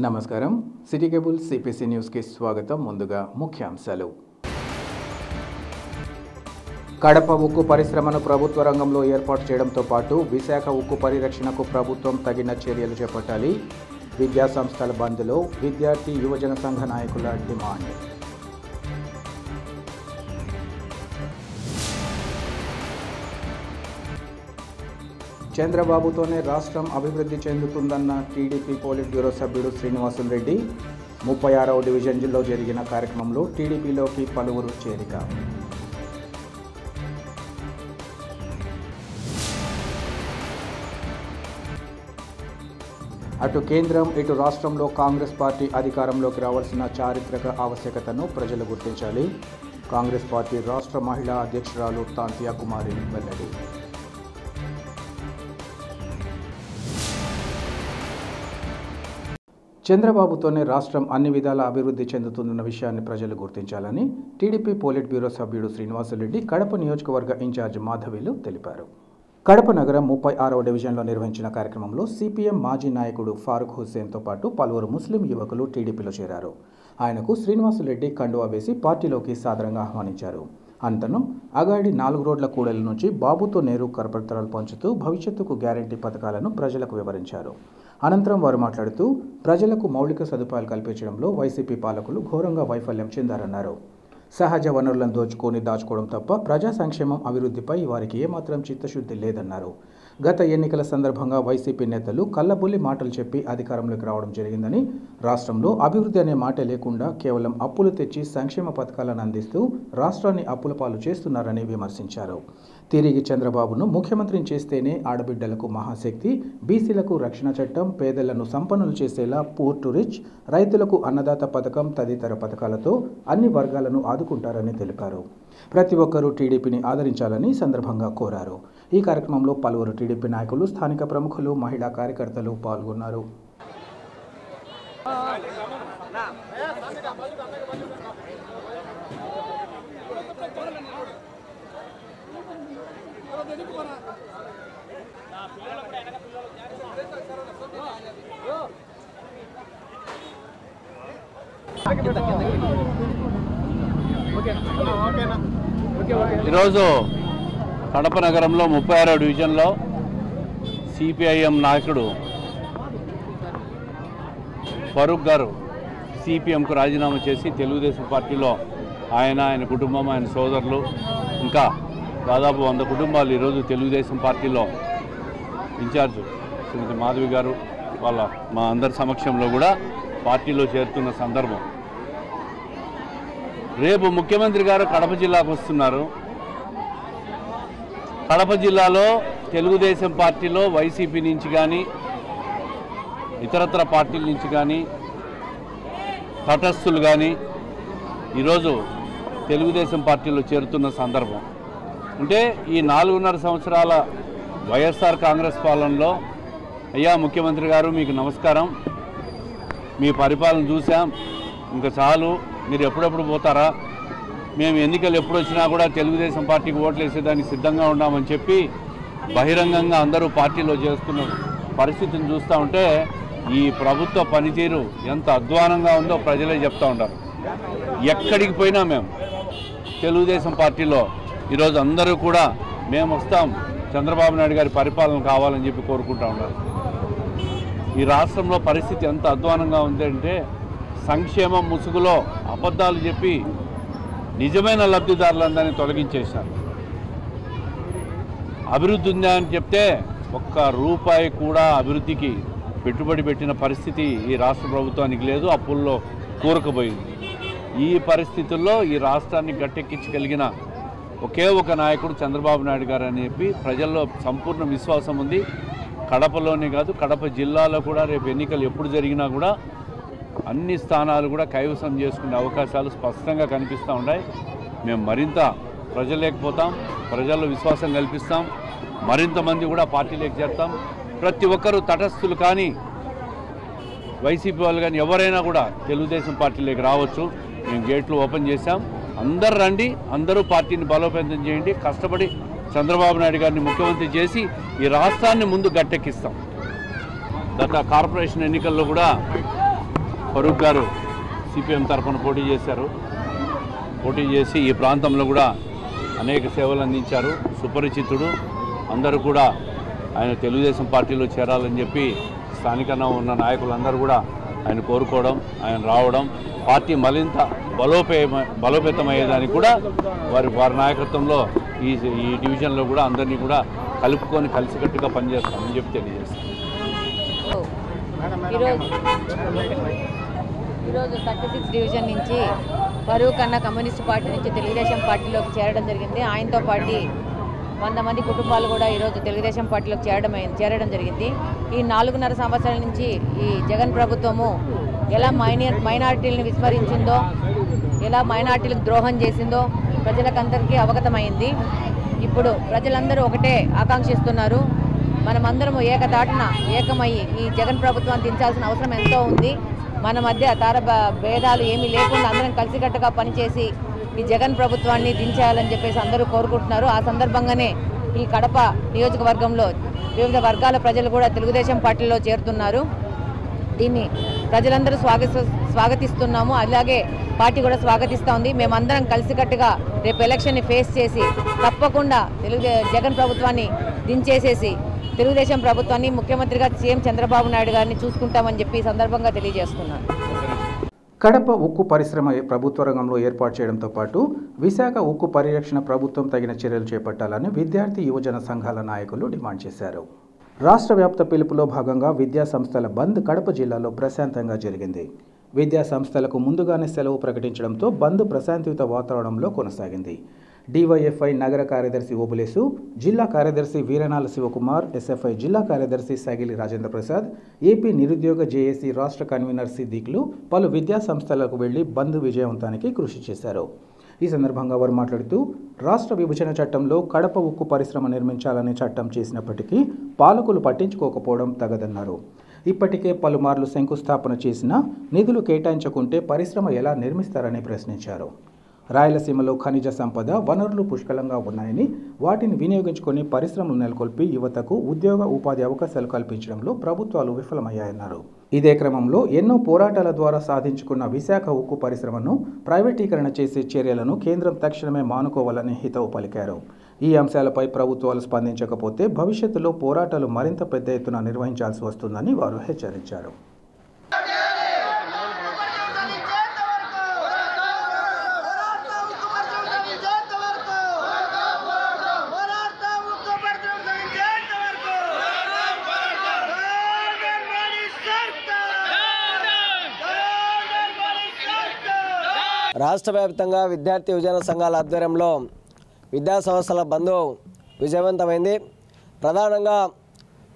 నమస్కారం. City cable CPC న్యూస్కి స్వాగతం. ముందుగా ముఖ్యాంశాలు. కడప ఉక్కు పరిశ్రమను ప్రభుత్వ రంగంలో ఏర్పాటు చేయడంతో పాటు విశాఖ ఉక్కు పరిరక్షణకు ప్రభుత్వం తగిన చర్యలు చేపట్టాలి. విద్యా సంస్థల బంద్లో విద్యార్థి యువజన సంఘ నాయకుల డిమాండ్. చంద్రబాబుతోనే రాష్ట్రం అభివృద్ధి చెందుతుందన్న టీడీపీ పోలిట్ బ్యూరో సభ్యుడు శ్రీనివాసులు రెడ్డి ముప్పై ఆరవ డివిజన్లో జరిగిన కార్యక్రమంలో టీడీపీలోకి పలువురు చేరిక. అటు కేంద్రం ఇటు రాష్ట్రంలో కాంగ్రెస్ పార్టీ అధికారంలోకి రావాల్సిన చారిత్రక ఆవశ్యకతను ప్రజలు గుర్తించాలి. కాంగ్రెస్ పార్టీ రాష్ట్ర మహిళా అధ్యక్షురాలు తాంతియా కుమారి వెల్లడి. చంద్రబాబుతోనే రాష్ట్రం అన్ని విధాల అభివృద్ధి చెందుతుందన్న విషయాన్ని ప్రజలు గుర్తించాలని టీడీపీ పోలిట్ బ్యూరో సభ్యుడు శ్రీనివాసులరెడ్డి కడప నియోజకవర్గ ఇన్ఛార్జ్ మాధవిలు తెలిపారు. కడప నగరం ముప్పై ఆరవ డివిజన్లో నిర్వహించిన కార్యక్రమంలో సిపిఎం మాజీ నాయకుడు ఫారూక్ హుస్సేన్తో పాటు పలువురు ముస్లిం యువకులు టీడీపీలో చేరారు. ఆయనకు శ్రీనివాసులరెడ్డి కండువా వేసి పార్టీలోకి సాదరంగా ఆహ్వానించారు. అంతను అగాడి నాలుగు రోడ్ల కూడల నుంచి బాబుతో నేరు కరపత్రాలు పంచుతూ భవిష్యత్తుకు గ్యారంటీ పథకాలను ప్రజలకు వివరించారు. అనంతరం వారు మాట్లాడుతూ ప్రజలకు మౌలిక సదుపాయాలు కల్పించడంలో వైసీపీ పాలకులు ఘోరంగా వైఫల్యం చెందారన్నారు. సహజ వనరులను దోచుకొని దాచుకోవడం తప్ప ప్రజా సంక్షేమం అభివృద్ధిపై వారికి ఏమాత్రం చిత్తశుద్ధి లేదన్నారు. గత ఎన్నికల సందర్భంగా వైసీపీ నేతలు కల్లబుల్లి మాటలు చెప్పి అధికారంలోకి రావడం జరిగిందని రాష్ట్రంలో అభివృద్ధి అనే మాట లేకుండా కేవలం అప్పులు తెచ్చి సంక్షేమ పథకాలను అందిస్తూ రాష్ట్రాన్ని అప్పుల పాలు చేస్తున్నారని విమర్శించారు. తిరిగి చంద్రబాబును ముఖ్యమంత్రిని చేస్తేనే ఆడబిడ్డలకు మహాశక్తి బీసీలకు రక్షణ చట్టం పేదలను సంపన్నులు చేసేలా పూర్ టు రిచ్ రైతులకు అన్నదాత పథకం తదితర పథకాలతో అన్ని వర్గాలను ఆదుకుంటారని తెలిపారు. ప్రతి ఒక్కరూ టీడీపీని ఆదరించాలని సందర్భంగా కోరారు. ఈ కార్యక్రమంలో పలువురు టీడీపీ నాయకులు స్థానిక ప్రముఖులు మహిళా కార్యకర్తలు పాల్గొన్నారు. ఈరోజు కడప నగరంలో ముప్పై ఆరో డివిజన్లో సిపిఐఎం నాయకుడు ఫరూక్ గారు సిపిఎంకు రాజీనామా చేసి తెలుగుదేశం పార్టీలో ఆయన ఆయన కుటుంబం ఆయన సోదరులు ఇంకా దాదాపు వంద కుటుంబాలు ఈరోజు తెలుగుదేశం పార్టీలో ఇన్ఛార్జ్ శ్రీమతి మాధవి గారు వాళ్ళ మా అందరి సమక్షంలో కూడా పార్టీలో చేరుతున్న సందర్భం. రేపు ముఖ్యమంత్రి గారు కడప జిల్లాకు వస్తున్నారు. కడప జిల్లాలో తెలుగుదేశం పార్టీలో వైసీపీ నుంచి కానీ ఇతరత్ర పార్టీల నుంచి కానీ తటస్థులు కానీ ఈరోజు తెలుగుదేశం పార్టీలో చేరుతున్న సందర్భం. అంటే ఈ నాలుగున్నర సంవత్సరాల వైఎస్ఆర్ కాంగ్రెస్ పాలనలో అయ్యా ముఖ్యమంత్రి గారు మీకు నమస్కారం. మీ పరిపాలన చూసాం ఇంకా చాలు. మీరు ఎప్పుడెప్పుడు పోతారా? మేము ఎన్నికలు ఎప్పుడు వచ్చినా కూడా తెలుగుదేశం పార్టీకి ఓట్లు వేసేదానికి సిద్ధంగా ఉన్నామని చెప్పి బహిరంగంగా అందరూ పార్టీలో చేస్తున్న పరిస్థితిని చూస్తూ ఉంటే ఈ ప్రభుత్వ పనితీరు ఎంత అధ్వానంగా ఉందో ప్రజలే చెప్తూ ఉంటారు ఎక్కడికి పోయినా మేము తెలుగుదేశం పార్టీలో ఈరోజు అందరూ కూడా మేము వస్తాం. చంద్రబాబు నాయుడు గారి పరిపాలన కావాలని చెప్పి కోరుకుంటా ఉన్నారు. ఈ రాష్ట్రంలో పరిస్థితి ఎంత అధ్వానంగా ఉందంటే సంక్షేమ ముసుగులో అబద్ధాలు చెప్పి నిజమైన లబ్ధిదారులందరినీ తొలగించేశారు. అభివృద్ధి ఉందా అని చెప్తే ఒక్క రూపాయి కూడా అభివృద్ధికి పెట్టుబడి పెట్టిన పరిస్థితి ఈ రాష్ట్ర ప్రభుత్వానికి లేదు అప్పుల్లో కూరకపోయింది. ఈ పరిస్థితుల్లో ఈ రాష్ట్రాన్ని గట్టెక్కించగలిగిన ఒకే ఒక నాయకుడు చంద్రబాబు నాయుడు గారు అని చెప్పి ప్రజల్లో సంపూర్ణ విశ్వాసం ఉంది. కడపలోనే కాదు కడప జిల్లాలో కూడా రేపు ఎన్నికలు ఎప్పుడు జరిగినా కూడా అన్ని స్థానాలు కూడా కైవసం చేసుకునే అవకాశాలు స్పష్టంగా కనిపిస్తూ ఉన్నాయి. మేము మరింత ప్రజలేకపోతాం ప్రజల్లో విశ్వాసం కల్పిస్తాం మరింత మంది కూడా పార్టీలోకి చేస్తాం. ప్రతి ఒక్కరూ తటస్థులు కానీ వైసీపీ వాళ్ళు కానీ ఎవరైనా కూడా తెలుగుదేశం పార్టీలోకి రావచ్చు. మేము గేట్లు ఓపెన్ చేశాం. అందరు రండి అందరూ పార్టీని బలోపేతం చేయండి. కష్టపడి చంద్రబాబు నాయుడు గారిని ముఖ్యమంత్రి చేసి ఈ రాష్ట్రాన్ని ముందు గట్టెక్కిస్తాం. గత కార్పొరేషన్ ఎన్నికల్లో కూడా ఫరూక్ గారు సిపిఎం తరఫున పోటీ చేశారు. పోటీ చేసి ఈ ప్రాంతంలో కూడా అనేక సేవలు అందించారు. సుపరిచితుడు. అందరూ కూడా ఆయన తెలుగుదేశం పార్టీలో చేరాలని చెప్పి స్థానికంగా ఉన్న నాయకులందరూ కూడా ఆయన కోరుకోవడం ఆయన రావడం పార్టీ మరింత బలోపే బలోపేతమయ్యేదానికి కూడా వారి వారి నాయకత్వంలో ఈ ఈ డివిజన్లో కూడా అందరినీ కూడా కలుపుకొని కలిసికట్టుగా పనిచేస్తామని చెప్పి తెలియజేస్తాం ఈరోజు థర్టీ సిక్స్ డివిజన్ నుంచి ఫరూక్ కన్నా కమ్యూనిస్ట్ పార్టీ నుంచి తెలుగుదేశం పార్టీలోకి చేరడం జరిగింది. ఆయనతో పాటు వంద మంది కుటుంబాలు కూడా ఈరోజు తెలుగుదేశం పార్టీలోకి చేరడం చేరడం జరిగింది. ఈ నాలుగున్నర సంవత్సరాల నుంచి ఈ జగన్ ప్రభుత్వము ఎలా మైనర్ మైనార్టీలను విస్మరించిందో ఎలా మైనార్టీలకు ద్రోహం చేసిందో ప్రజలకందరికీ అవగతమైంది. ఇప్పుడు ప్రజలందరూ ఒకటే ఆకాంక్షిస్తున్నారు. మనమందరము ఏకదాటిన ఏకమయ్యి ఈ జగన్ ప్రభుత్వాన్ని దించాల్సిన అవసరం ఎంతో ఉంది. మన మధ్య తార భేదాలు ఏమీ లేకుండా అందరం కలిసికట్టుగా పనిచేసి ఈ జగన్ ప్రభుత్వాన్ని దించేయాలని చెప్పేసి అందరూ కోరుకుంటున్నారు. ఆ సందర్భంగానే ఈ కడప నియోజకవర్గంలో వివిధ వర్గాల ప్రజలు కూడా తెలుగుదేశం పార్టీలో చేరుతున్నారు. దీన్ని ప్రజలందరూ స్వాగత స్వాగతిస్తున్నాము. అలాగే పార్టీ కూడా స్వాగతిస్తూ ఉంది. మేమందరం కలిసికట్టుగా రేపు ఎలక్షన్ని ఫేస్ చేసి తప్పకుండా తెలుగు జగన్ ప్రభుత్వాన్ని దించేసేసి తెలుగుదేశం ప్రభుత్వాన్ని ముఖ్యమంత్రిగా సీఎం చంద్రబాబు నాయుడు గారిని చూసుకుంటామని చెప్పి సందర్భంగా తెలియజేస్తున్నాను. కడప ఉక్కు పరిశ్రమ ప్రభుత్వ రంగంలో ఏర్పాటు చేయడంతో పాటు విశాఖ ఉక్కు పరిరక్షణ ప్రభుత్వం తగిన చర్యలు చేపట్టాలని విద్యార్థి యువజన సంఘాల నాయకులు డిమాండ్ చేశారు. రాష్ట్ర వ్యాప్త పిలుపులో భాగంగా విద్యా సంస్థల బంద్ కడప జిల్లాలో ప్రశాంతంగా జరిగింది. విద్యా సంస్థలకు ముందుగానే సెలవు ప్రకటించడంతో బంద్ ప్రశాంతియుత వాతావరణంలో కొనసాగింది. డివైఎఫ్ఐ నగర కార్యదర్శి ఓబులేసు జిల్లా కార్యదర్శి వీరనాల శివకుమార్ ఎస్ఎఫ్ఐ జిల్లా కార్యదర్శి సాగిలి రాజేంద్ర ప్రసాద్ ఏపీ నిరుద్యోగ జేఏసీ రాష్ట్ర కన్వీనర్ సిద్దిక్లు పలు విద్యా సంస్థలకు వెళ్ళి బంద్ విజయవంతానికి కృషి చేశారు. ఈ సందర్భంగా వారు మాట్లాడుతూ రాష్ట్ర విభజన చట్టంలో కడప ఉక్కు పరిశ్రమ నిర్మించాలనే చట్టం చేసినప్పటికీ పాలకులు పట్టించుకోకపోవడం తగదన్నారు. ఇప్పటికే పలుమార్లు శంకుస్థాపన చేసినా నిధులు కేటాయించకుంటే పరిశ్రమ ఎలా నిర్మిస్తారని ప్రశ్నించారు. రాయలసీమలో ఖనిజ సంపద వనరులు పుష్కలంగా ఉన్నాయని వాటిని వినియోగించుకొని పరిశ్రమలు నెలకొల్పి యువతకు ఉద్యోగ ఉపాధి అవకాశాలు కల్పించడంలో ప్రభుత్వాలు విఫలమయ్యాయన్నారు. ఇదే క్రమంలో ఎన్నో పోరాటాల ద్వారా సాధించుకున్న విశాఖ ఉక్కు పరిశ్రమను ప్రైవేటీకరణ చేసే చర్యలను కేంద్రం తక్షణమే మానుకోవాలని హితవు పలికారు. ఈ అంశాలపై ప్రభుత్వాలు స్పందించకపోతే భవిష్యత్తులో పోరాటాలు మరింత పెద్ద ఎత్తున నిర్వహించాల్సి వస్తుందని వారు హెచ్చరించారు. రాష్ట్ర వ్యాప్తంగా విద్యార్థి యువజన సంఘాల ఆధ్వర్యంలో విద్యా సంస్థల బంధు విజయవంతమైంది. ప్రధానంగా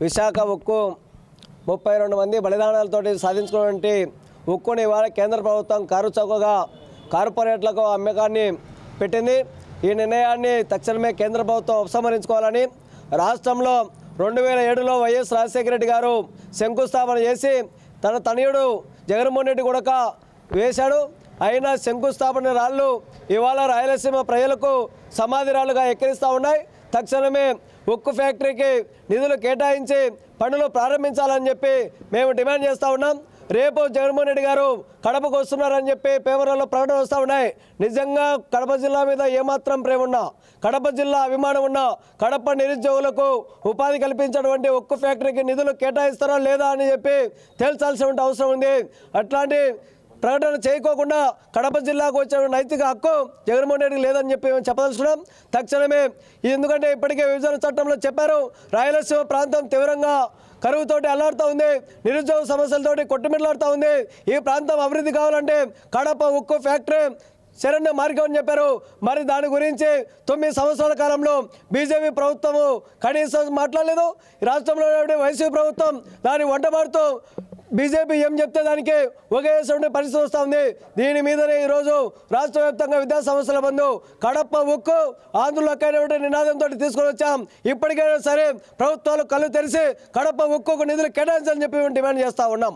విశాఖ ఉక్కు ముప్పై రెండు మంది బలిదానాలతోటి సాధించుకున్నటువంటి ఉక్కుని ఇవాళ కేంద్ర ప్రభుత్వం కారు చౌకగా కార్పొరేట్లకు అమ్మకాన్ని పెట్టింది. ఈ నిర్ణయాన్ని తక్షణమే కేంద్ర ప్రభుత్వం ఉపసంహరించుకోవాలని రాష్ట్రంలో రెండు వేల ఏడులో వైఎస్ రాజశేఖర రెడ్డి గారు శంకుస్థాపన చేసి తన తనయుడు జగన్మోహన్ రెడ్డి కూడా వేశాడు. అయినా శంకుస్థాపన రాళ్ళు ఇవాళ రాయలసీమ ప్రజలకు సమాధి రాళ్ళుగా ఎక్కిరిస్తూ ఉన్నాయి. తక్షణమే ఉక్కు ఫ్యాక్టరీకి నిధులు కేటాయించి పనులు ప్రారంభించాలని చెప్పి మేము డిమాండ్ చేస్తూ ఉన్నాం. రేపు జగన్మోహన్ రెడ్డి గారు కడపకు వస్తున్నారని చెప్పి పేపర్లలో ప్రకటన వస్తూ ఉన్నాయి. నిజంగా కడప జిల్లా మీద ఏమాత్రం ప్రేమ ఉన్నా కడప జిల్లా అభిమానం ఉన్నా కడప నిరుద్యోగులకు ఉపాధి కల్పించినటువంటి ఉక్కు ఫ్యాక్టరీకి నిధులు కేటాయిస్తారా లేదా అని చెప్పి తేల్చాల్సిన అవసరం ఉంది. అట్లాంటి ప్రకటన చేయకోకుండా కడప జిల్లాకు వచ్చిన నైతిక హక్కు జగన్మోహన్ రెడ్డికి లేదని చెప్పి మేము చెప్పదలుచున్నాం తక్షణమే ఎందుకంటే ఇప్పటికే విభజన చట్టంలో చెప్పారు. రాయలసీమ ప్రాంతం తీవ్రంగా కరువుతోటి అల్లాడుతూ ఉంది. నిరుద్యోగ సమస్యలతోటి కొట్టుమిట్లాడుతూ ఉంది. ఈ ప్రాంతం అభివృద్ధి కావాలంటే కడప ఉక్కు ఫ్యాక్టరీ శరణ్య మార్గం అని చెప్పారు. మరి దాని గురించి తొమ్మిది సంవత్సరాల కాలంలో బీజేపీ ప్రభుత్వము కనీసం మాట్లాడలేదు. ఈ రాష్ట్రంలో వైసీపీ ప్రభుత్వం దాన్ని వంటబాడుతూ బీజేపీ ఏం చెప్తే దానికి ఒకేటువంటి పరిస్థితి వస్తూ ఉంది. దీని మీదనే ఈరోజు రాష్ట్ర వ్యాప్తంగా విద్యా సంస్థల బంధు కడప ఉక్కు ఆంధ్రులకైనటువంటి నినాదంతో తీసుకొని వచ్చాం. ఇప్పటికైనా సరే ప్రభుత్వాలు కళ్ళు తెరిచి కడప ఉక్కుకు నిధులు కేటాయించాలని చెప్పి మేము డిమాండ్ చేస్తూ ఉన్నాం.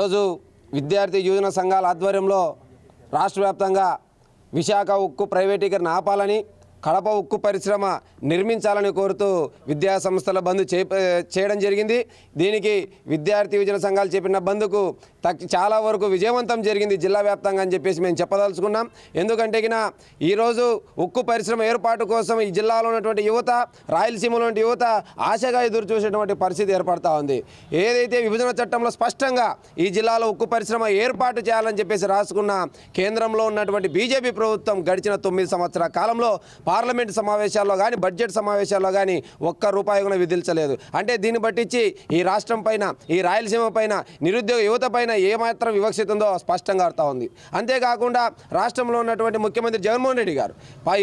రోజు విద్యార్థి యువజన సంఘాల ఆధ్వర్యంలో రాష్ట్ర విశాఖ ఉక్కు ప్రైవేటీకరణ ఆపాలని కడప ఉక్కు పరిశ్రమ నిర్మించాలని కోరుతూ విద్యా సంస్థల బంద్ చేయడం జరిగింది. దీనికి విద్యార్థి విభజన సంఘాలు చెప్పిన బంద్కు తక్ చాలా వరకు విజయవంతం జరిగింది జిల్లా వ్యాప్తంగా అని చెప్పేసి మేము చెప్పదలుచుకున్నాం. ఎందుకంటే గిన ఈరోజు ఉక్కు పరిశ్రమ ఏర్పాటు కోసం ఈ జిల్లాలో ఉన్నటువంటి యువత రాయలసీమలో యువత ఆశగా ఎదురు చూసేటువంటి పరిస్థితి ఏర్పడతా ఉంది. ఏదైతే విభజన చట్టంలో స్పష్టంగా ఈ జిల్లాలో ఉక్కు పరిశ్రమ ఏర్పాటు చేయాలని చెప్పేసి రాసుకున్న కేంద్రంలో ఉన్నటువంటి బీజేపీ ప్రభుత్వం గడిచిన తొమ్మిది సంవత్సరాల కాలంలో పార్లమెంట్ సమావేశాల్లో కానీ బడ్జెట్ సమావేశాల్లో కానీ ఒక్క రూపాయి కూడా విధించలేదు. అంటే దీన్ని బట్టించి ఈ రాష్ట్రం పైన ఈ రాయలసీమ పైన నిరుద్యోగ యువత పైన ఏమాత్రం వివక్షిత ఉందో స్పష్టంగా అర్థం ఉంది. అంతేకాకుండా రాష్ట్రంలో ఉన్నటువంటి ముఖ్యమంత్రి జగన్మోహన్ రెడ్డి గారు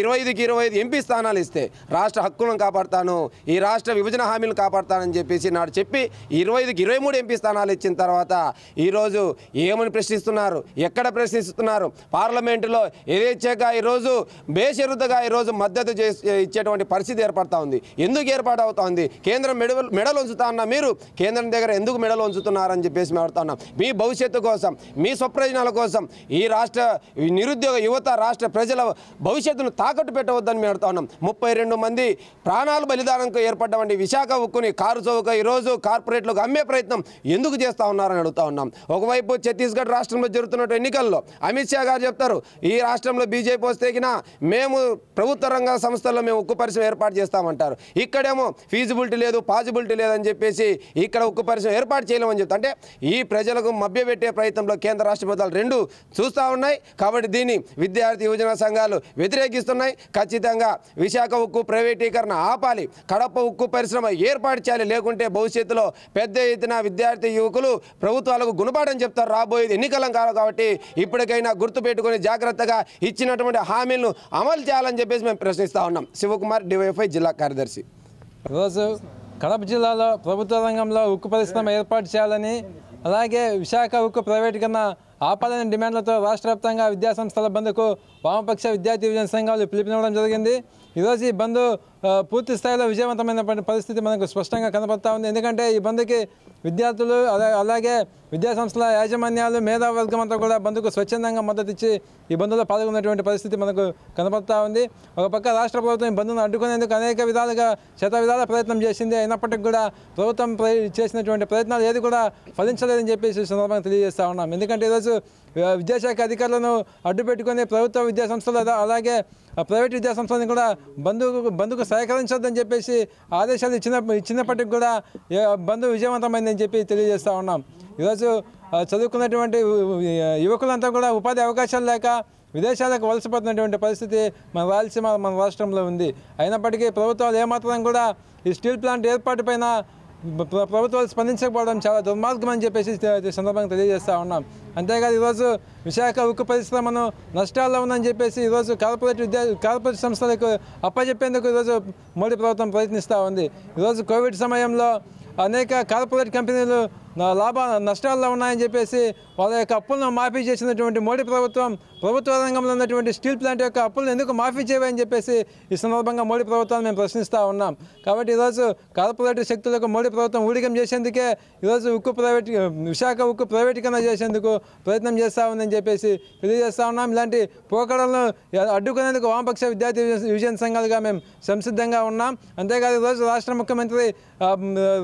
ఇరవై ఐదుకి ఇరవై ఐదు ఎంపీ స్థానాలు ఇస్తే రాష్ట్ర హక్కులను కాపాడతాను ఈ రాష్ట్ర విభజన హామీలను కాపాడతానని చెప్పేసి నాడు చెప్పి ఇరవై ఐదుకి ఇరవై మూడు ఎంపీ స్థానాలు ఇచ్చిన తర్వాత ఈరోజు ఏమని ప్రశ్నిస్తున్నారు? ఎక్కడ ప్రశ్నిస్తున్నారు? పార్లమెంటులో యథేచ్ఛగా ఈరోజు బేషరతుగా ఈరోజు మద్దతు చేసి ఇచ్చేటువంటి పరిస్థితి ఏర్పడతా ఉంది. ఎందుకు ఏర్పాటు అవుతా ఉంది? కేంద్రం మెడలు మెడలు ఉంచుతా ఉన్నా మీరు కేంద్రం దగ్గర ఎందుకు మెడలు ఉంచుతున్నారని చెప్పేసి మేము ఉన్నాం. మీ భవిష్యత్తు కోసం మీ స్వప్రయోజనాల కోసం ఈ రాష్ట్ర నిరుద్యోగ యువత రాష్ట్ర ప్రజల భవిష్యత్తును తాకట్టు పెట్టవద్దని మేము అడుగుతా ఉన్నాం. ముప్పై రెండు మంది ప్రాణాలు బలిదానంకు ఏర్పడ్డవంటి విశాఖ ఉక్కుని కారు చౌక ఈరోజు కార్పొరేట్లకు అమ్మే ప్రయత్నం ఎందుకు చేస్తా ఉన్నారని అడుగుతా ఉన్నాం. ఒకవైపు ఛత్తీస్గఢ్ రాష్ట్రంలో జరుగుతున్న ఎన్నికల్లో అమిత్ షా గారు చెప్తారు ఈ రాష్ట్రంలో బీజేపీ వస్తే మేము ప్రభుత్వ రంగ సంస్థల్లో మేము ఉక్కు పరిశ్రమ ఏర్పాటు చేస్తామంటారు. ఇక్కడేమో ఫీజిబిలిటీ లేదు పాజిబిలిటీ లేదని చెప్పేసి ఇక్కడ ఉక్కు పరిశ్రమ ఏర్పాటు చేయలేమని చెప్తా అంటే ఈ ప్రజలకు మభ్యపెట్టే ప్రయత్నంలో కేంద్ర రాష్ట్ర ప్రభుత్వాలు రెండు చూస్తూ ఉన్నాయి. కాబట్టి దీన్ని విద్యార్థి యువజన సంఘాలు వ్యతిరేకిస్తున్నాయి. ఖచ్చితంగా విశాఖ ఉక్కు ప్రైవేటీకరణ ఆపాలి. కడప ఉక్కు పరిశ్రమ ఏర్పాటు చేయాలి. లేకుంటే భవిష్యత్తులో పెద్ద ఎత్తున విద్యార్థి యువకులు ప్రభుత్వాలకు గుణపాఠం చెప్తారు. రాబోయేది ఎన్నికలం కాదు కాబట్టి ఇప్పటికైనా గుర్తుపెట్టుకొని జాగ్రత్తగా ఇచ్చినటువంటి హామీలను అమలు చేయాలని చెప్పేసి మేము ప్రశ్నిస్తా ఉన్నాం. శివకుమార్ డివైఎఫ్ఐ జిల్లా కార్యదర్శి. ఈరోజు కడప జిల్లాలో ప్రభుత్వ రంగంలో ఉక్కు పరిశ్రమ ఏర్పాటు చేయాలని అలాగే విశాఖ ఉక్కు ప్రైవేట్ కన్నా ఆపాలని డిమాండ్లతో రాష్ట్ర వ్యాప్తంగా విద్యాసంస్థల బంద్కు వామపక్ష విద్యార్థి విభజన సంఘాలు పిలుపునివ్వడం జరిగింది. ఈరోజు ఈ బంద్ పూర్తి స్థాయిలో విజయవంతమైనటువంటి పరిస్థితి మనకు స్పష్టంగా కనపడతా ఉంది. ఎందుకంటే ఈ బంద్కి విద్యార్థులు అలా- అలాగే విద్యాసంస్థల యాజమాన్యాలు మేధావర్గం అంతా కూడా బంద్కు స్వచ్ఛందంగా మద్దతు ఇచ్చి ఈ బంద్లో పాల్గొన్నటువంటి పరిస్థితి మనకు కనపడతా ఉంది. ఒక పక్క రాష్ట్ర ప్రభుత్వం ఈ బంద్ను అడ్డుకునేందుకు అనేక విధాలుగా శత విధాల ప్రయత్నం చేసింది. అయినప్పటికీ కూడా ప్రభుత్వం చేసినటువంటి ప్రయత్నాలు ఏది కూడా ఫలించలేదని చెప్పేసి సందర్భంగా తెలియజేస్తా ఉన్నాం. ఎందుకంటే ఈరోజు విద్యాశాఖ అధికారులను అడ్డు పెట్టుకుని ప్రభుత్వ విద్యాసంస్థలు అలాగే ప్రైవేట్ విద్యాసంస్థలను కూడా బంధుకు బంధుకు సహకరించొద్దని చెప్పేసి ఆదేశాలు ఇచ్చిన ఇచ్చినప్పటికి కూడా ఏ, బంధు విజయవంతమైందని చెప్పి తెలియజేస్తా ఉన్నాం. ఈరోజు చదువుకున్నటువంటి యువకులంతా కూడా ఉపాధి అవకాశాలు లేక విదేశాలకు వలసపోతున్నటువంటి పరిస్థితి మన రాయలసీమ మన రాష్ట్రంలో ఉంది. అయినప్పటికీ ప్రభుత్వాలు ఏమాత్రం కూడా ఈ స్టీల్ ప్లాంట్ ఏర్పాటు పైన ప్రభుత్వాలు స్పందించకపోవడం చాలా దుర్మార్గం అని చెప్పేసి సందర్భంగా తెలియజేస్తూ ఉన్నాం. అంతేకాదు ఈరోజు విశాఖ ఉక్కు పరిశ్రమను నష్టాల్లో ఉందని చెప్పేసి ఈరోజు కార్పొరేట్ విద్యా కార్పొరేట్ సంస్థలకు అప్పచెప్పేందుకు ఈరోజు మోడీ ప్రభుత్వం ప్రయత్నిస్తూ ఉంది. ఈరోజు కోవిడ్ సమయంలో అనేక కార్పొరేట్ కంపెనీలు లాభ నష్టాల్లో ఉన్నాయని చెప్పేసి వాళ్ళ యొక్క అప్పులను మాఫీ చేసినటువంటి మోడీ ప్రభుత్వం ప్రభుత్వ రంగంలో ఉన్నటువంటి స్టీల్ ప్లాంట్ యొక్క అప్పులను ఎందుకు మాఫీ చేయవని చెప్పేసి ఈ సందర్భంగా మోడీ ప్రభుత్వాన్ని మేము ప్రశ్నిస్తూ ఉన్నాం. కాబట్టి ఈరోజు కార్పొరేటివ్ శక్తులకు మోడీ ప్రభుత్వం ఊడికం చేసేందుకే ఈరోజు ఉక్కు ప్రైవేట్ విశాఖ ఉక్కు ప్రైవేటీకరణ చేసేందుకు ప్రయత్నం చేస్తూ ఉందని చెప్పేసి తెలియజేస్తూ ఉన్నాం. ఇలాంటి పోకడలను అడ్డుకునేందుకు వామపక్ష విద్యార్థి యువజన సంఘాలుగా మేము సంసిద్ధంగా ఉన్నాం. అంతేకాదు ఈరోజు రాష్ట్ర ముఖ్యమంత్రి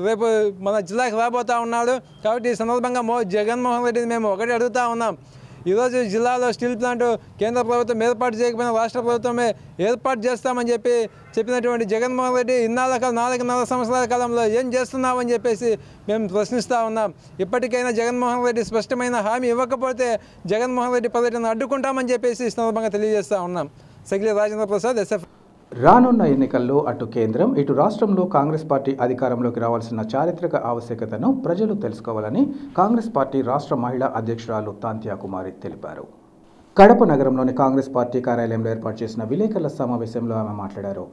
రేపు మన జిల్లాకి రాబోతా ఉన్నాడు. కాబట్టి ఈ సందర్భంగా మో జగన్మోహన్ రెడ్డిని మేము ఒకటి అడుగుతా ఉన్నాం. ఈరోజు జిల్లాలో స్టీల్ ప్లాంట్ కేంద్ర ప్రభుత్వం ఏర్పాటు చేయకపోయినా రాష్ట్ర ప్రభుత్వమే ఏర్పాటు చేస్తామని చెప్పి చెప్పినటువంటి జగన్మోహన్ రెడ్డి ఇన్నాళ్ళ కాలం నాలుగున్నర సంవత్సరాల కాలంలో ఏం చేస్తున్నామని చెప్పేసి మేము ప్రశ్నిస్తూ ఉన్నాం. ఇప్పటికైనా జగన్మోహన్ రెడ్డి స్పష్టమైన హామీ ఇవ్వకపోతే జగన్మోహన్ రెడ్డి పర్యటన అడ్డుకుంటామని చెప్పేసి ఈ సందర్భంగా తెలియజేస్తూ ఉన్నాం. సగిలి రాజేంద్ర ప్రసాద్ ఎస్ఎఫ్ రానున్న ఎన్నికల్లో అటు కేంద్రం ఇటు రాష్ట్రంలో కాంగ్రెస్ పార్టీ అధికారంలోకి రావాల్సిన చారిత్రక ఆవశ్యకతను ప్రజలు తెలుసుకోవాలని కాంగ్రెస్ పార్టీ రాష్ట్ర మహిళా అధ్యక్షురాలు తాంత్యా కుమారి తెలిపారు. కడప నగరంలోని కాంగ్రెస్ పార్టీ కార్యాలయంలో ఏర్పాటు చేసిన విలేకరుల సమావేశంలో ఆమె మాట్లాడారు.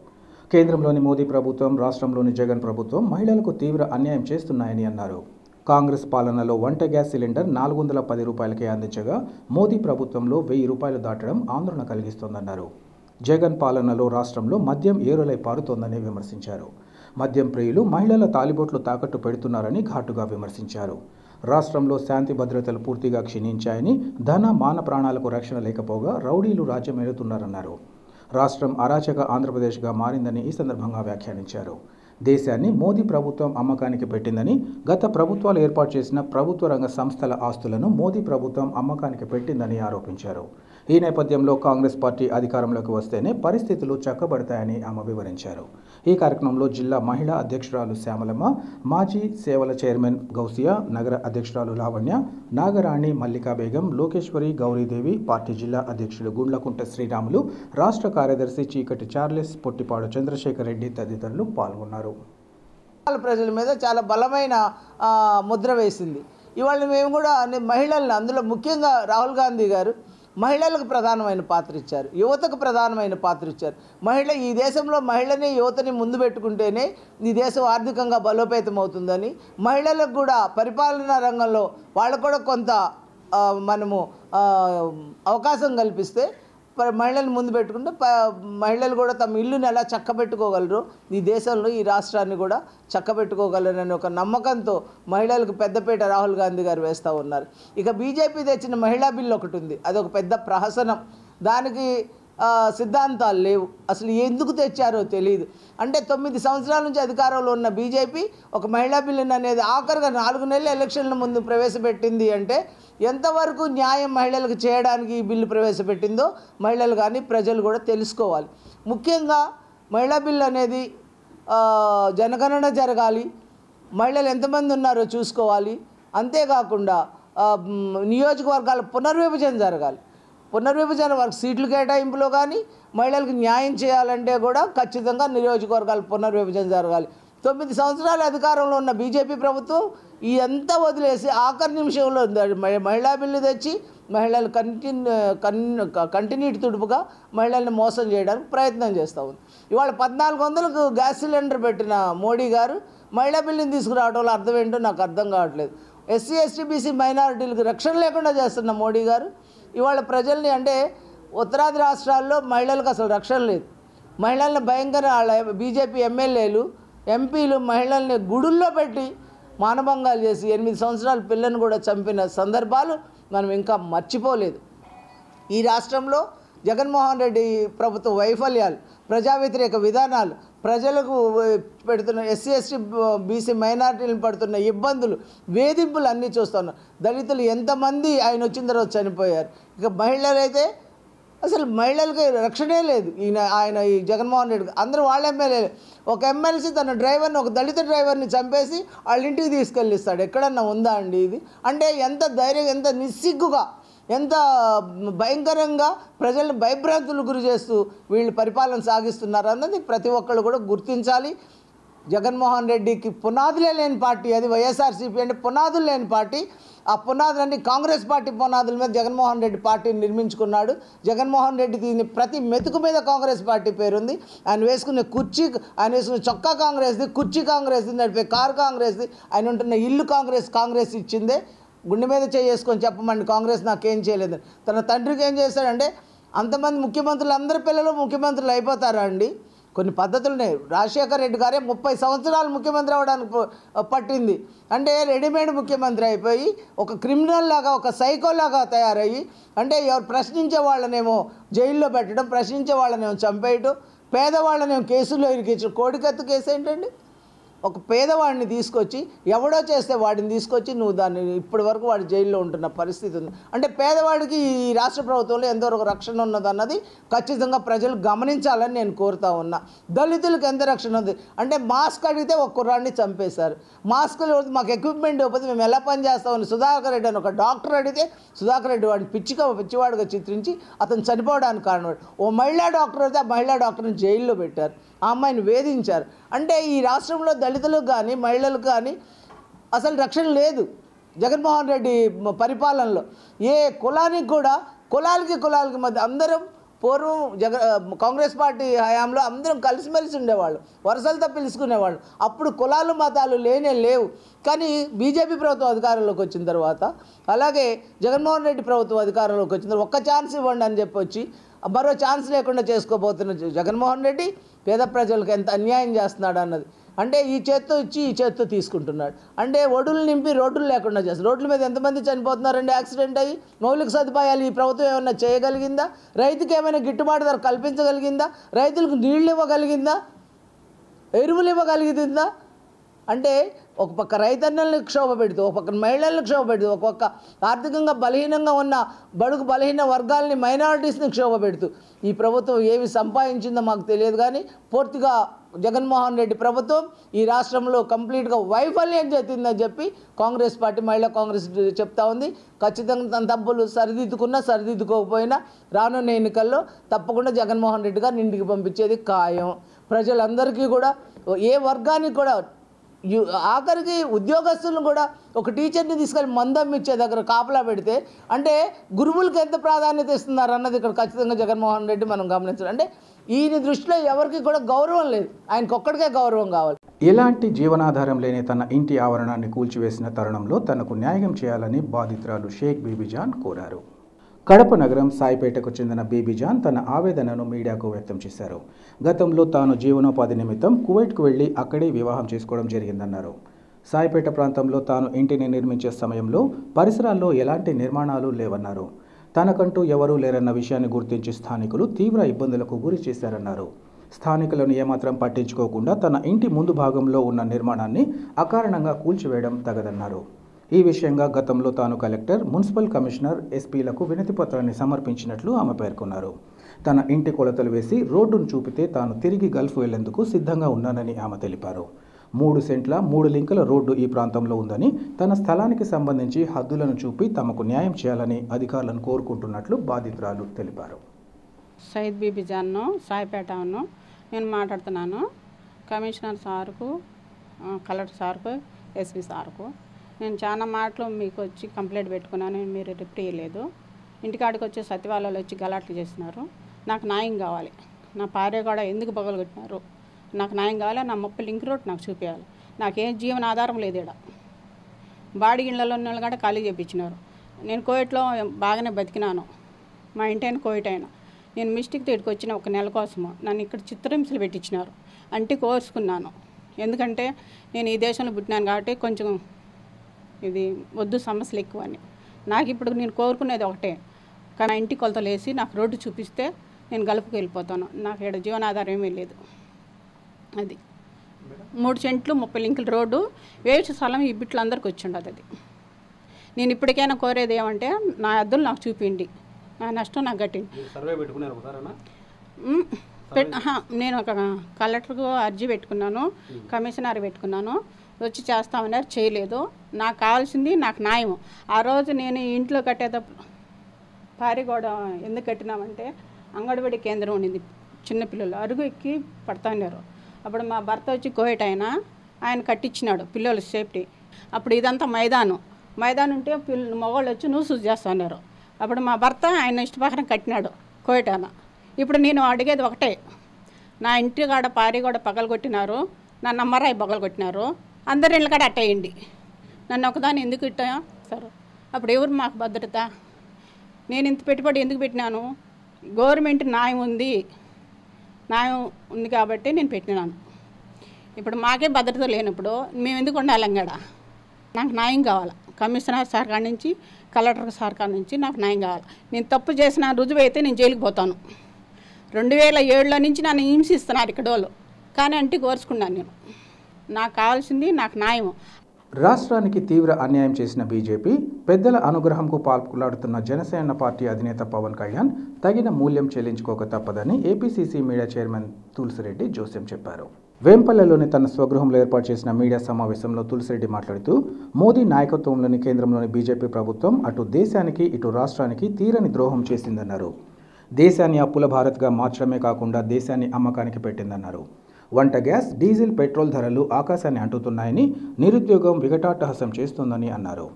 కేంద్రంలోని మోదీ ప్రభుత్వం రాష్ట్రంలోని జగన్ ప్రభుత్వం మహిళలకు తీవ్ర అన్యాయం చేస్తున్నాయని అన్నారు. కాంగ్రెస్ పాలనలో వంట గ్యాస్ సిలిండర్ నాలుగు వందల పది రూపాయలకే అందించగా మోదీ ప్రభుత్వంలో వెయ్యి రూపాయలు దాటడం ఆందోళన కలిగిస్తోందన్నారు. జగన్ పాలనలో రాష్ట్రంలో మద్యం ఏరులై పారుతోందని విమర్శించారు. మద్యం ప్రియులు మహిళల తాలిబొట్లు తాకట్టు పెడుతున్నారని ఘాటుగా విమర్శించారు. రాష్ట్రంలో శాంతి భద్రతలు పూర్తిగా క్షీణించాయని ధన మాన ప్రాణాలకు రక్షణ లేకపోగా రౌడీలు రాజ్యమేలుతున్నారన్నారు రాష్ట్రం అరాచక ఆంధ్రప్రదేశ్గా మారిందని ఈ సందర్భంగా వ్యాఖ్యానించారు. దేశాన్ని మోదీ ప్రభుత్వం అమ్మకానికి పెట్టిందని గత ప్రభుత్వాలు ఏర్పాటు చేసిన ప్రభుత్వ రంగ సంస్థల ఆస్తులను మోదీ ప్రభుత్వం అమ్మకానికి పెట్టిందని ఆరోపించారు. ఈ నేపథ్యంలో కాంగ్రెస్ పార్టీ అధికారంలోకి వస్తేనే పరిస్థితులు చక్కబడతాయని ఆమె వివరించారు. ఈ కార్యక్రమంలో జిల్లా మహిళా అధ్యక్షురాలు శ్యామలమ్మ మాజీ సేవల చైర్మన్ గౌసియా నగర అధ్యక్షురాలు లావణ్య నాగరాణి మల్లికా బేగం లోకేశ్వరి గౌరీదేవి పార్టీ జిల్లా అధ్యక్షులు గుండ్లకుంట శ్రీరాములు రాష్ట్ర కార్యదర్శి చీకటి చార్లెస్ పొట్టిపాడు చంద్రశేఖర్ రెడ్డి తదితరులు పాల్గొన్నారు. ప్రజల మీద చాలా బలమైన ముద్ర వేసింది. ఇవాళ మేము కూడా మహిళల్ని అందులో ముఖ్యంగా రాహుల్ గాంధీ గారు మహిళలకు ప్రధానమైన పాత్ర ఇచ్చారు. యువతకు ప్రధానమైన పాత్ర ఇచ్చారు. మహిళ ఈ దేశంలో మహిళని యువతని ముందు పెట్టుకుంటేనే ఈ దేశం ఆర్థికంగా బలోపేతం అవుతుందని మహిళలకు కూడా పరిపాలనా రంగంలో వాళ్ళకు కూడా కొంత మనము అవకాశం కల్పిస్తే ప- మహిళలను ముందు పెట్టుకుంటే ప మహిళలు కూడా తమ ఇల్లుని ఎలా చక్కబెట్టుకోగలరు? ఈ దేశంలో ఈ రాష్ట్రాన్ని కూడా చక్కబెట్టుకోగలరని ఒక నమ్మకంతో మహిళలకు పెద్దపేట రాహుల్ గాంధీ గారు వేస్తూ ఉన్నారు. ఇక బీజేపీ తెచ్చిన మహిళా బిల్లు ఒకటి ఉంది. అది ఒక పెద్ద ప్రహసనం. దానికి సిద్ధాంతాలు లేవు. అసలు ఎందుకు తెచ్చారో తెలియదు అంటే తొమ్మిది సంవత్సరాల నుంచి అధికారంలో ఉన్న బీజేపీ ఒక మహిళా బిల్లుని అనేది ఆఖరిగా నాలుగు నెలల ఎలక్షన్ల ముందు ప్రవేశపెట్టింది అంటే ఎంతవరకు న్యాయం మహిళలకు చేయడానికి ఈ బిల్లు ప్రవేశపెట్టిందో మహిళలు కానీ ప్రజలు కూడా తెలుసుకోవాలి. ముఖ్యంగా మహిళా బిల్లు అనేది జనగణన జరగాలి. మహిళలు ఎంతమంది ఉన్నారో చూసుకోవాలి. అంతేకాకుండా నియోజకవర్గాల పునర్విభజన జరగాలి. పునర్విభజన వారికి సీట్లు కేటాయింపులో కానీ మహిళలకు న్యాయం చేయాలంటే కూడా ఖచ్చితంగా నియోజకవర్గాలు పునర్విభజన జరగాలి. తొమ్మిది సంవత్సరాల అధికారంలో ఉన్న బీజేపీ ప్రభుత్వం ఈ వదిలేసి ఆఖరి నిమిషంలో మహిళా బిల్లు తెచ్చి మహిళలు కంటిన్యూ కన్ కంటిన్యూటీ తుడుపుగా మహిళల్ని మోసం చేయడానికి ప్రయత్నం చేస్తూ ఉంది. ఇవాళ పద్నాలుగు వందలకు గ్యాస్ సిలిండర్ పెట్టిన మోడీ గారు మహిళా బిల్లుని తీసుకురావడంలో అర్థం ఏంటో నాకు అర్థం కావట్లేదు. ఎస్సీ ఎస్టీ బీసీ మైనారిటీలకు రక్షణ లేకుండా చేస్తున్న మోడీ గారు ఇవాళ ప్రజల్ని అంటే ఉత్తరాది రాష్ట్రాల్లో మహిళలకు అసలు రక్షణ లేదు. మహిళల్ని భయంకర వాళ్ళ బీజేపీ ఎమ్మెల్యేలు ఎంపీలు మహిళల్ని గుడుల్లో పెట్టి మానభంగాలు చేసి ఎనిమిది సంవత్సరాల పిల్లని కూడా చంపిన సందర్భాలు మనం ఇంకా మర్చిపోలేదు. ఈ రాష్ట్రంలో జగన్మోహన్ రెడ్డి ప్రభుత్వ వైఫల్యాలు ప్రజా వ్యతిరేక విధానాలు ప్రజలకు పెడుతున్న ఎస్సీ ఎస్టీ బీసీ మైనార్టీలు పడుతున్న ఇబ్బందులు వేధింపులు అన్నీ చూస్తున్నాం దళితులు ఎంతమంది ఆయన వచ్చిన తర్వాత చనిపోయారు? ఇక మహిళలైతే అసలు మహిళలకి రక్షణే లేదు. ఈయన ఆయన ఈ జగన్మోహన్ రెడ్డి అందరూ వాళ్ళ ఎమ్మెల్యేలు ఒక ఎమ్మెల్సీ తన డ్రైవర్ని ఒక దళిత డ్రైవర్ని చంపేసి వాళ్ళ ఇంటికి తీసుకెళ్ళిస్తాడు. ఎక్కడన్నా ఉందా అండి ఇది? అంటే ఎంత ధైర్యం ఎంత నిస్సిగ్గుగా ఎంత భయంకరంగా ప్రజలను భయభ్రాంతులు గురి చేస్తూ వీళ్ళు పరిపాలన సాగిస్తున్నారు అన్నది ప్రతి ఒక్కళ్ళు కూడా గుర్తించాలి. జగన్మోహన్ రెడ్డికి పునాదులే లేని పార్టీ అది వైఎస్ఆర్సీపీ అంటే పునాదులు లేని పార్టీ. ఆ పునాదులన్నీ కాంగ్రెస్ పార్టీ పునాదుల మీద జగన్మోహన్ రెడ్డి పార్టీని నిర్మించుకున్నాడు. జగన్మోహన్ రెడ్డి దీని ప్రతి మెతుకు మీద కాంగ్రెస్ పార్టీ పేరుంది. ఆయన వేసుకునే కుర్చీ ఆయన వేసుకునే చొక్కా కాంగ్రెస్ది కుర్చీ కాంగ్రెస్ది నడిపే కారు కాంగ్రెస్ది ఆయన ఉంటున్న ఇల్లు కాంగ్రెస్ కాంగ్రెస్ ఇచ్చిందే. గుండె మీద చేసుకొని చెప్పమండి కాంగ్రెస్ నాకేం చేయలేదు. తన తండ్రికి ఏం చేశాడంటే అంతమంది ముఖ్యమంత్రులు అందరి పిల్లలు ముఖ్యమంత్రులు అయిపోతారా అండి? కొన్ని పద్ధతులు ఉన్నాయి రాజశేఖర్ రెడ్డి గారే ముప్పై సంవత్సరాలు ముఖ్యమంత్రి అవ్వడానికి పట్టింది. అంటే రెడీమేడ్ ముఖ్యమంత్రి అయిపోయి ఒక క్రిమినల్ లాగా ఒక సైకోలాగా తయారయ్యి అంటే ఎవరు ప్రశ్నించే వాళ్ళనేమో జైల్లో పెట్టడం ప్రశ్నించే వాళ్ళనేమో చంపేయటం పేదవాళ్ళనేమో కేసుల్లో ఇరికించడం కోడికత్తు కేసు ఏంటండి ఒక పేదవాడిని తీసుకొచ్చి ఎవడో చేస్తే వాడిని తీసుకొచ్చి నువ్వు దాన్ని ఇప్పటి వరకు వాడు జైల్లో ఉంటున్న పరిస్థితి ఉంది. అంటే పేదవాడికి ఈ రాష్ట్ర ప్రభుత్వంలో ఎంతవరకు రక్షణ ఉన్నదన్నది ఖచ్చితంగా ప్రజలు గమనించాలని నేను కోరుతా ఉన్నా. దళితులకు ఎంత రక్షణ ఉంది? అంటే మాస్క్ అడిగితే ఒక కుర్రాడిని చంపేశారు. మాస్కులు మాకు ఎక్విప్మెంట్ ఇవ్వకపోతే మేము ఎలా పనిచేస్తామని సుధాకర్ రెడ్డి అని ఒక డాక్టర్ అడిగితే సుధాకర్ రెడ్డి వాడిని పిచ్చిగా పిచ్చివాడుగా చిత్రించి అతను చనిపోవడానికి కారణం. ఓ మహిళా డాక్టర్ అయితే ఆ మహిళా డాక్టర్ని జైల్లో పెట్టారు. ఆ అమ్మాయిని వేధించారు. అంటే ఈ రాష్ట్రంలో దళితులకు కానీ మహిళలకు కానీ అసలు రక్షణ లేదు. జగన్మోహన్ రెడ్డి పరిపాలనలో ఏ కులానికి కూడా కులాలకి కులాలకి మధ్య అందరం పూర్వం జగ కాంగ్రెస్ పార్టీ హయాంలో అందరం కలిసిమెలిసి ఉండేవాళ్ళు. వరుసలతో పిలుచుకునేవాళ్ళు. అప్పుడు కులాలు మతాలు లేనే లేవు. కానీ బీజేపీ ప్రభుత్వం అధికారంలోకి వచ్చిన తర్వాత అలాగే జగన్మోహన్ రెడ్డి ప్రభుత్వం అధికారంలోకి వచ్చిన తర్వాత ఒక్క ఛాన్స్ ఇవ్వండి అని చెప్పి వచ్చి మరో ఛాన్స్ లేకుండా చేసుకోబోతున్న జగన్మోహన్ రెడ్డి పేద ప్రజలకు ఎంత అన్యాయం చేస్తున్నాడు అన్నది. అంటే ఈ చేత్తో ఇచ్చి ఈ చేత్తో తీసుకుంటున్నాడు. అంటే ఒడులు నింపి రోడ్లు లేకుండా చేస్తారు రోడ్ల మీద ఎంతమంది చనిపోతున్నారండి? యాక్సిడెంట్ అయ్యి మౌలిక సదుపాయాలు ఈ ప్రభుత్వం ఏమైనా చేయగలిగిందా? రైతుకి ఏమైనా గిట్టుబాటు ధర కల్పించగలిగిందా? రైతులకు నీళ్ళు ఇవ్వగలిగిందా? ఎరువులు ఇవ్వగలిగిందా? అంటే ఒక పక్క రైతన్నలను క్షోభ పెడుతూ ఒక పక్క మహిళలను క్షోభ పెడుతూ ఒక పక్క ఆర్థికంగా బలహీనంగా ఉన్న బడుగు బలహీన వర్గాలని మైనారిటీస్ని క్షోభ పెడుతూ. ఈ ప్రభుత్వం ఏమి సంపాదించిందో మాకు తెలియదు కానీ పూర్తిగా జగన్మోహన్ రెడ్డి ప్రభుత్వం ఈ రాష్ట్రంలో కంప్లీట్గా వైఫల్యం చెందిందని చెప్పి కాంగ్రెస్ పార్టీ మహిళా కాంగ్రెస్ చెప్తా ఉంది. ఖచ్చితంగా తన తప్పులు సరిదిద్దుకున్నా సరిదిద్దుకోకపోయినా రానున్న ఎన్నికల్లో తప్పకుండా జగన్మోహన్ రెడ్డి గారిని ఇంటికి పంపించేది ఖాయం. ప్రజలందరికీ కూడా ఏ వర్గానికి కూడా ఆఖరికి ఉద్యోగస్తులను కూడా ఒక టీచర్ని తీసుకెళ్ళి మందం ఇచ్చే దగ్గర కాపలా పెడితే అంటే గురువులకు ఎంత ప్రాధాన్యత ఇస్తున్నారు అన్నది ఇక్కడ ఖచ్చితంగా జగన్మోహన్ రెడ్డి మనం గమనించాలి. అంటే ఈయన దృష్టిలో ఎవరికి కూడా గౌరవం లేదు. ఆయనకొక్కడికే గౌరవం కావాలి. ఎలాంటి జీవనాధారం లేని తన ఇంటి ఆవరణాన్ని కూల్చివేసిన తరుణంలో తనకు న్యాయం చేయాలని బాధితురాలు షేక్ బీబీజాన్ కోరారు. కడప నగరం సాయిపేటకు చెందిన బీబీజాన్ తన ఆవేదనను మీడియాకు వ్యక్తం చేశారు. గతంలో తాను జీవనోపాధి నిమిత్తం కువైట్కు వెళ్ళి అక్కడే వివాహం చేసుకోవడం జరిగిందన్నారు. సాయిపేట ప్రాంతంలో తాను ఇంటిని నిర్మించే సమయంలో పరిసరాల్లో ఎలాంటి నిర్మాణాలు లేవన్నారు. తనకంటూ ఎవరూ లేరన్న విషయాన్ని గుర్తించి స్థానికులు తీవ్ర ఇబ్బందులకు గురి చేశారన్నారు. స్థానికులను ఏమాత్రం పట్టించుకోకుండా తన ఇంటి ముందు భాగంలో ఉన్న నిర్మాణాన్ని అకారణంగా కూల్చివేయడం తగదన్నారు. ఈ విషయంగా గతంలో తాను కలెక్టర్ మున్సిపల్ కమిషనర్ ఎస్పీలకు వినతి పత్రాన్ని సమర్పించినట్లు ఆమె పేర్కొన్నారు. తన ఇంటి కొలతలు వేసి రోడ్డును చూపితే తాను తిరిగి గల్ఫ్ వెళ్ళేందుకు సిద్ధంగా ఉన్నానని ఆమె తెలిపారు. మూడు సెంట్ల మూడు లింకుల రోడ్డు ఈ ప్రాంతంలో ఉందని తన స్థలానికి సంబంధించి హద్దులను చూపి తమకు న్యాయం చేయాలని అధికారులను కోరుకుంటున్నట్లు బాధితురాలు తెలిపారు. సైద్ బీబీ సాయిపేట సాయిపేటను నేను మాట్లాడుతున్నాను. కమిషనర్ సార్కు కలెక్టర్ సార్కు ఎస్పీ సార్కు. నేను చాలా మాటలు మీకు వచ్చి కంప్లైంట్ పెట్టుకున్నాను మీరు రిప్ట్ ఇవ్వలేదు. ఇంటికాడికి వచ్చి సత్యవాళ్ళు వచ్చి గలాట్లు చేస్తున్నారు. నాకు న్యాయం కావాలి. నా భార్య కూడా ఎందుకు పగలగొట్టినారు? నాకు న్యాయం కావాలి నా ముప్పై లింక్ రోడ్ నాకు చూపించాలి నాకేం జీవన ఆధారం లేదు ఈడ. బాడీ ఇళ్ళలో ఉన్న వాళ్ళు కూడా ఖాళీ చేయించినారు నేను కోవిడ్లో బాగానే బతికినాను. మా ఇంటైన కోవిడ్ అయినా నేను మిస్టేక్ ఇక్కడికి వచ్చిన ఒక నెల కోసము నన్ను ఇక్కడ చిత్రహింసలు పెట్టించినారు. అంటే కోర్చుకున్నాను ఎందుకంటే నేను ఈ దేశంలో పుట్టినాను కాబట్టి కొంచెం ఇది వద్దు సమస్యలు ఎక్కువ అని. నాకు ఇప్పుడు నేను కోరుకునేది ఒకటే కానీ నా ఇంటి కొలతలు వేసి నాకు రోడ్డు చూపిస్తే నేను గలుపుకి వెళ్ళిపోతాను. నాకు ఇక్కడ జీవనాధారం ఏమీ లేదు. అది. మూడు సెంట్లు ముప్పై లింకుల రోడ్డు వేస్ట్ స్థలం ఈ బిట్లు అందరికి వచ్చి ఉండదు అది. నేను ఇప్పటికైనా కోరేది ఏమంటే నా అద్దులు నాకు చూపిండి. నా నష్టం నాకు ఆహా, నేను ఒక కలెక్టర్కు అర్జీ పెట్టుకున్నాను కమిషనర్ పెట్టుకున్నాను. వచ్చి చేస్తామన్నారు చేయలేదు. నాకు కావాల్సింది నాకు న్యాయం. ఆ రోజు నేను ఇంట్లో కట్టేటప్పుడు పారిగోడ ఎందుకు కట్టినామంటే అంగన్వాడీ కేంద్రం ఉండింది. చిన్నపిల్లలు అరుగు ఎక్కి పడుతున్నారు. అప్పుడు మా భర్త వచ్చి కోయట్ ఆయన ఆయన కట్టించినాడు పిల్లల సేఫ్టీ. అప్పుడు ఇదంతా మైదానం. మైదానం ఉంటే పిల్లలు మగవాళ్ళు వచ్చి నూసు చేస్తున్నారు. అప్పుడు మా భర్త ఆయన ఇష్టప్రకారం కట్టినాడు కోయటాన. ఇప్పుడు నేను అడిగేది ఒకటే. నా ఇంటి కాడ పారిగోడ పగలగొట్టినారు నా నమ్మరాయి పగలగొట్టినారు అందరి ఇళ్ళ కాడ అట్టేయండి. నన్ను ఒకదాన్ని ఎందుకు ఇట్టా? సార్. అప్పుడు ఎవరు మాకు భద్రత? నేను ఇంత పెట్టుబడి ఎందుకు పెట్టినాను? గవర్నమెంట్ న్యాయం ఉంది. న్యాయం ఉంది కాబట్టి నేను పెట్టినాను. ఇప్పుడు మాకే భద్రత లేనప్పుడు మేము ఎందుకు ఉండాలి అంగడ నాకు న్యాయం కావాలి? కమిషనర్ సార్ కాడ నుంచి కలెక్టర్ సార్ కాడ నుంచి నాకు న్యాయం కావాలి? నేను తప్పు చేసిన రుజువు అయితే నేను జైలుకి పోతాను. రెండు వేల ఏడులో నుంచి నన్ను హింసిస్తున్నారు ఇక్కడ వాళ్ళు కానీ అంటే కోరుచుకున్నాను నేను. నాకు కావాల్సింది నాకు న్యాయం రాష్ట్రానికి తీవ్ర అన్యాయం చేసిన బీజేపీ పెద్దల అనుగ్రహంకు పాల్పులాడుతున్న జనసేన పార్టీ అధినేత పవన్ కళ్యాణ్ తగిన మూల్యం చెల్లించుకోక తప్పదని ఏపీసీసీ మీడియా చైర్మన్ తులసిరెడ్డి జోస్యం చెప్పారు. వేంపల్లెలోని తన స్వగృహంలో ఏర్పాటు చేసిన మీడియా సమావేశంలో తులసిరెడ్డి మాట్లాడుతూ మోదీ నాయకత్వంలోని కేంద్రంలోని బీజేపీ ప్రభుత్వం అటు దేశానికి ఇటు రాష్ట్రానికి తీరని ద్రోహం చేసిందన్నారు. దేశాన్ని అప్పుల భారత్గా మార్చడమే కాకుండా దేశాన్ని అమ్మకానికి పెట్టిందన్నారు. వంట గ్యాస్ డీజిల్ పెట్రోల్ ధరలు ఆకాశాన్ని అంటుతున్నాయని నిరుద్యోగం వికటాటహసం చేస్తోందని అన్నారు.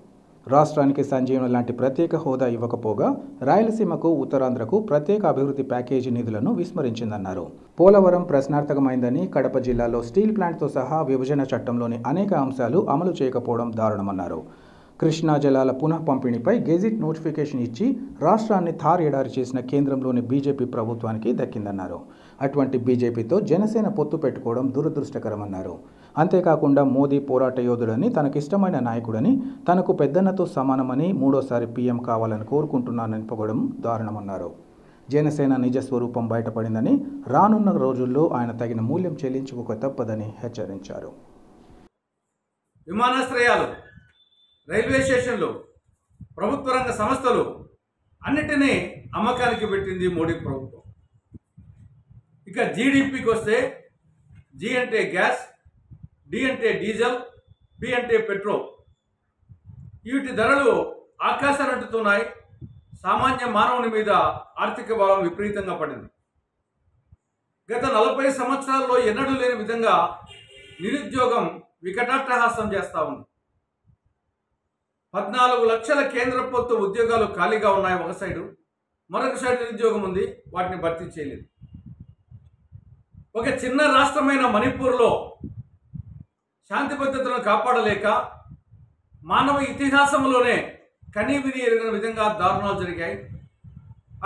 రాష్ట్రానికి సంజీవనం లాంటి ప్రత్యేక హోదా ఇవ్వకపోగా రాయలసీమకు ఉత్తరాంధ్రకు ప్రత్యేక అభివృద్ధి ప్యాకేజీ నిధులను విస్మరించిందన్నారు. పోలవరం ప్రశ్నార్థకమైందని కడప జిల్లాలో స్టీల్ ప్లాంట్తో సహా విభజన చట్టంలోని అనేక అంశాలు అమలు చేయకపోవడం దారుణమన్నారు. కృష్ణా జలాల పునః పంపిణీపై గెజిట్ నోటిఫికేషన్ ఇచ్చి రాష్ట్రాన్ని థార్ ఎడారి చేసిన కేంద్రంలోని బీజేపీ ప్రభుత్వానికి దక్కిందన్నారు. అటువంటి బీజేపీతో జనసేన పొత్తు పెట్టుకోవడం దురదృష్టకరమన్నారు. అంతేకాకుండా మోదీ పోరాట యోధుడని తనకిష్టమైన నాయకుడని తనకు పెద్దన్నతో సమానమని మూడోసారి పీఎం కావాలని కోరుకుంటున్నానని పొగడం దారుణమన్నారు. జనసేన నిజ స్వరూపం బయటపడిందని రానున్న రోజుల్లో ఆయన తగిన మూల్యం చెల్లించుకోక తప్పదని హెచ్చరించారు. విమానాశ్రయాలు రైల్వే స్టేషన్లు ప్రభుత్వ రంగ సంస్థలు అన్నిటినీ అమ్మకానికి పెట్టింది మోడీ ప్రభుత్వం. ఇక జీడిపికి వస్తే జీ అంటే గ్యాస్ డి అంటే డీజిల్ బి అంటే పెట్రోల్. వీటి ధరలు ఆకాశాన్ని అంటుతున్నాయి. సామాన్య మానవుని మీద ఆర్థిక భావం విపరీతంగా పడింది. గత నలభై సంవత్సరాల్లో ఎన్నడూ లేని విధంగా నిరుద్యోగం వికటాట్టహాసం చేస్తూ ఉంది. పద్నాలుగు లక్షల కేంద్ర ప్రభుత్వ ఉద్యోగాలు ఖాళీగా ఉన్నాయి ఒక సైడు. మరొక సైడ్ నిరుద్యోగం ఉంది. వాటిని భర్తీ చేయలేదు. ఒక చిన్న రాష్ట్రమైన మణిపూర్లో శాంతి భద్రతలను కాపాడలేక మానవ ఇతిహాసంలోనే కనీవిని ఎరిగిన విధంగా దారుణాలు జరిగాయి.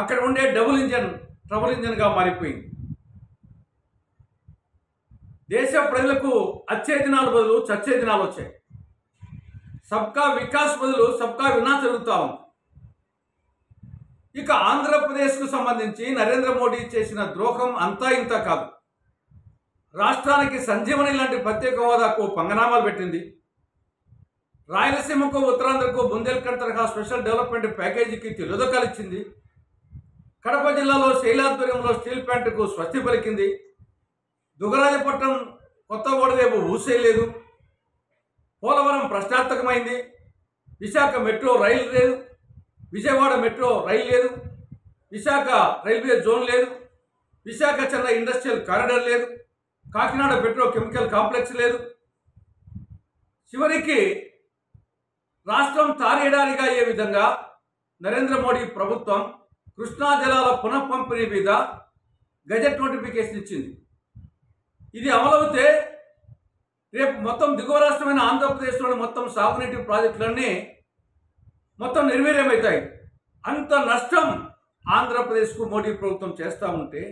అక్కడ ఉండే డబుల్ ఇంజన్ ట్రబుల్ ఇంజన్గా మారిపోయింది. దేశ ప్రజలకు అచ్చే దినాలు బదులు చచ్చే దినాలు వచ్చాయి. సబ్కా వికాస్ బదులు సబ్కా వినాశ్ జరుగుతా ఉంది. ఇక ఆంధ్రప్రదేశ్కు సంబంధించి నరేంద్ర మోడీ చేసిన ద్రోహం అంతా ఇంత కాదు. రాష్ట్రానికి సంజీవని లాంటి ప్రత్యేక హోదాకు పంగనామాలు పెట్టింది. రాయలసీమకు ఉత్తరాంధ్రకు బుందేల్ఖండ్ తరహా స్పెషల్ డెవలప్మెంట్ ప్యాకేజీకి తిలోదకాలు ఇచ్చింది. కడప జిల్లాలో శైలాధ్వర్యంలో స్టీల్ ప్లాంట్కు స్వస్తి పలికింది. దుగరాజపట్నం కొత్త ఓడరేపు ఊసేయలేదు పోలవరం ప్రశ్నార్థకమైంది. విశాఖ మెట్రో రైలు లేదు. విజయవాడ మెట్రో రైలు లేదు. విశాఖ రైల్వే జోన్ లేదు. విశాఖ చెన్నై ఇండస్ట్రియల్ కారిడార్ లేదు. కాకినాడ పెట్రో కెమికల్ కాంప్లెక్స్ లేదు. చివరికి రాష్ట్రం తారేడారిగా అయ్యే విధంగా నరేంద్ర మోడీ ప్రభుత్వం కృష్ణా జలాల పునఃపంపిణీ మీద గజెట్ నోటిఫికేషన్ ఇచ్చింది. ఇది అమలవుతే రేపు మొత్తం దిగువ రాష్ట్రమైన ఆంధ్రప్రదేశ్లోని మొత్తం సాగునీటి ప్రాజెక్టులన్నీ మొత్తం నిర్వీర్యమవుతాయి. అంత నష్టం ఆంధ్రప్రదేశ్కు మోడీ ప్రభుత్వం చేస్తూ ఉంటే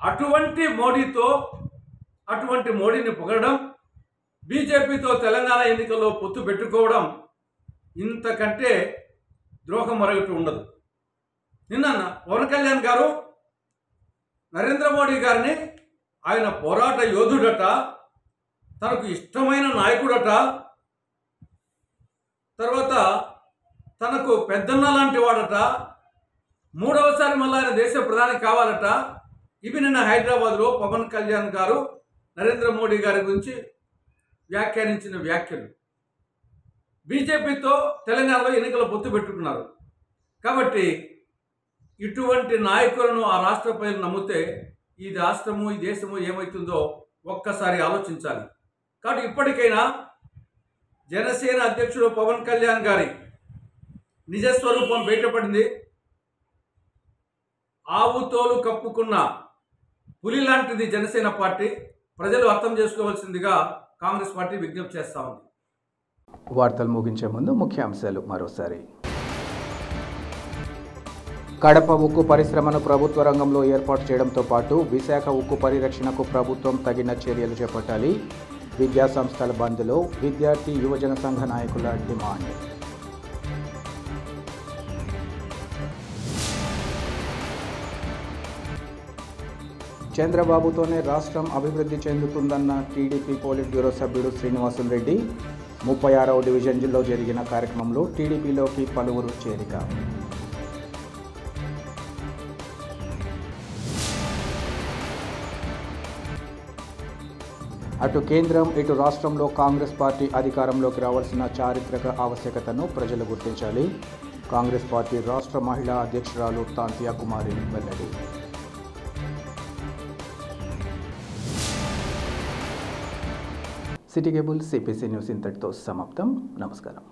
అటువంటి మోడీతో అటువంటి మోడీని పొగడడం బీజేపీతో తెలంగాణ ఎన్నికల్లో పొత్తు పెట్టుకోవడం ఇంతకంటే ద్రోహం మరొకటి ఉండదు. నిన్న పవన్ కళ్యాణ్ గారు నరేంద్ర మోడీ గారిని ఆయన పోరాట యోధుడట తనకు ఇష్టమైన నాయకుడట తర్వాత తనకు పెద్దన్న లాంటి వాడట మూడవసారి మళ్ళీ ఆయన దేశ ప్రధాని కావాలట ఇవి నిన్న హైదరాబాద్లో పవన్ కళ్యాణ్ గారు నరేంద్ర మోడీ గారి గురించి వ్యాఖ్యానించిన వ్యాఖ్యలు. బీజేపీతో తెలంగాణలో ఎన్నికల పొత్తు పెట్టుకున్నారు. కాబట్టి ఇటువంటి నాయకులను ఆ రాష్ట్ర ప్రజలు నమ్మితే ఈ రాష్ట్రము ఈ దేశము ఏమవుతుందో ఒక్కసారి ఆలోచించాలి. కాబట్టి ఇప్పటికైనా జనసేన అధ్యక్షుడు పవన్ కళ్యాణ్ గారి నిజస్వరూపం బయటపడింది. ఆవు తోలు కప్పుకున్న పులి లాంటిది జనసేన పార్టీ. ప్రజలు అర్థం చేసుకోవాల్సిందిగా కాంగ్రెస్ పార్టీ విజ్ఞప్తి చేస్తా ఉంది. వార్తలు ముగించే ముందు ముఖ్యాంశాలు మరోసారి. కడప ఉక్కు పరిశ్రమను ప్రభుత్వ రంగంలో ఏర్పాటు చేయడంతో పాటు విశాఖ ఉక్కు పరిరక్షణకు ప్రభుత్వం తగిన చర్యలు చేపట్టాలి. విద్యా సంస్థల బంద్లో విద్యార్థి యువజన సంఘ నాయకుల డిమాండ్. చంద్రబాబుతోనే రాష్ట్రం అభివృద్ధి చెందుతుందన్న టీడీపీ పోలిట్ బ్యూరో సభ్యుడు శ్రీనివాసులు రెడ్డి ముప్పై ఆరవ డివిజన్లో జరిగిన కార్యక్రమంలో టీడీపీలోకి పలువురు చేరిక. అటు కేంద్రం ఇటు రాష్ట్రంలో కాంగ్రెస్ పార్టీ అధికారంలోకి రావాల్సిన చారిత్రక ఆవశ్యకతను ప్రజలు గుర్తించాలి. కాంగ్రెస్ పార్టీ రాష్ట్ర మహిళా అధ్యక్షురాలు తాంతియా కుమారి వెల్లడి. సిటీ కేబుల్ సిపిసి న్యూస్ ఇంతటితో సమాప్తం నమస్కారం